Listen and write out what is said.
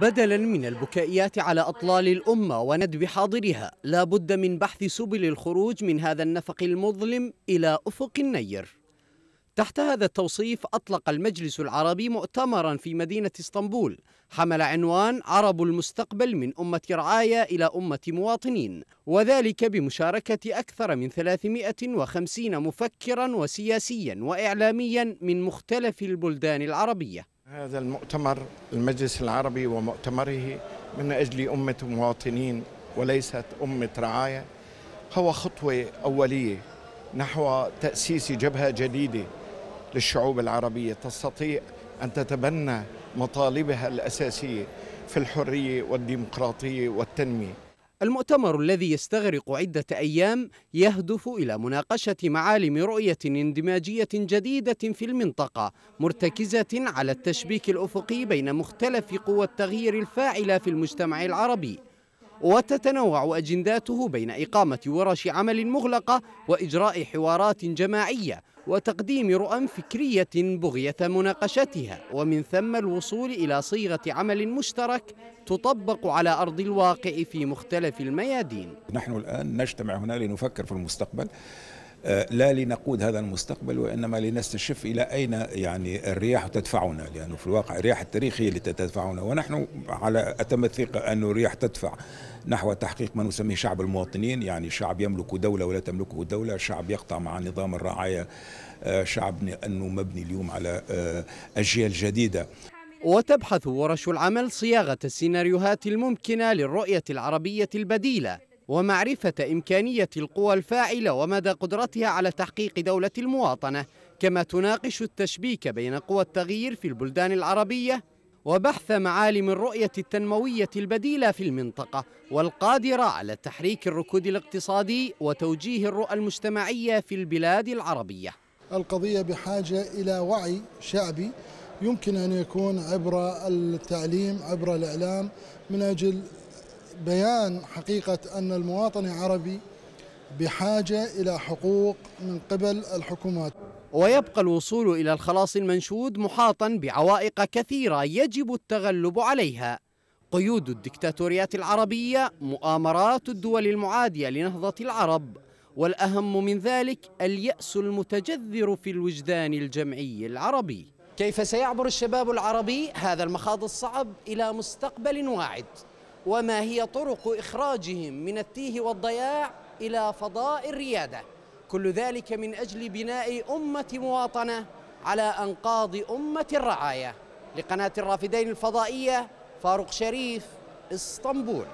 بدلا من البكائيات على أطلال الأمة وندب حاضرها. لا بد من بحث سبل الخروج من هذا النفق المظلم إلى أفق النير. تحت هذا التوصيف أطلق المجلس العربي مؤتمرا في مدينة إسطنبول. حمل عنوان عرب المستقبل من أمة رعاية إلى أمة مواطنين. وذلك بمشاركة أكثر من 350 مفكرا وسياسيا وإعلاميا من مختلف البلدان العربية. هذا المؤتمر المجلس العربي ومؤتمره من أجل أمة مواطنين وليست أمة رعاية هو خطوة أولية نحو تأسيس جبهة جديدة للشعوب العربية. تستطيع أن تتبنى مطالبها الأساسية في الحرية والديمقراطية والتنمية. المؤتمر الذي يستغرق عدة أيام يهدف إلى مناقشة معالم رؤية اندماجية جديدة في المنطقة مرتكزة على التشبيك الأفقي بين مختلف قوى التغيير الفاعلة في المجتمع العربي. وتتنوع أجنداته بين إقامة ورش عمل مغلقة وإجراء حوارات جماعية وتقديم رؤى فكرية بغية مناقشتها. ومن ثم الوصول إلى صيغة عمل مشترك تطبق على أرض الواقع في مختلف الميادين. نحن الآن نجتمع هنا لنفكر في المستقبل. لا لنقود هذا المستقبل وإنما لنستشف إلى أين يعني الرياح تدفعنا لأنه في الواقع الرياح التاريخية التي تدفعنا ونحن على أتم الثقة أن الرياح تدفع نحو تحقيق ما نسميه شعب المواطنين يعني شعب يملك دولة ولا تملكه دولة شعب يقطع مع نظام الرعاية آه، شعب أنه مبني اليوم على آه، أجيال جديدة. وتبحث ورش العمل صياغة السيناريوهات الممكنة للرؤية العربية البديلة. ومعرفة إمكانية القوى الفاعلة ومدى قدرتها على تحقيق دولة المواطنة كما تناقش التشبيك بين قوى التغيير في البلدان العربية وبحث معالم الرؤية التنموية البديلة في المنطقة والقادرة على تحريك الركود الاقتصادي وتوجيه الرؤى المجتمعية في البلاد العربية. القضية بحاجة إلى وعي شعبي يمكن أن يكون عبر التعليم عبر الإعلام من أجل بيان حقيقة أن المواطن العربي بحاجة إلى حقوق من قبل الحكومات. ويبقى الوصول إلى الخلاص المنشود محاطا بعوائق كثيرة يجب التغلب عليها. قيود الدكتاتوريات العربية مؤامرات الدول المعادية لنهضة العرب والأهم من ذلك اليأس المتجذر في الوجدان الجمعي العربي. كيف سيعبر الشباب العربي هذا المخاض الصعب إلى مستقبل واعد؟ وما هي طرق إخراجهم من التيه والضياع إلى فضاء الريادة. كل ذلك من أجل بناء أمة مواطنة على أنقاض أمة الرعاية. لقناة الرافدين الفضائية فاروق شريف إسطنبول.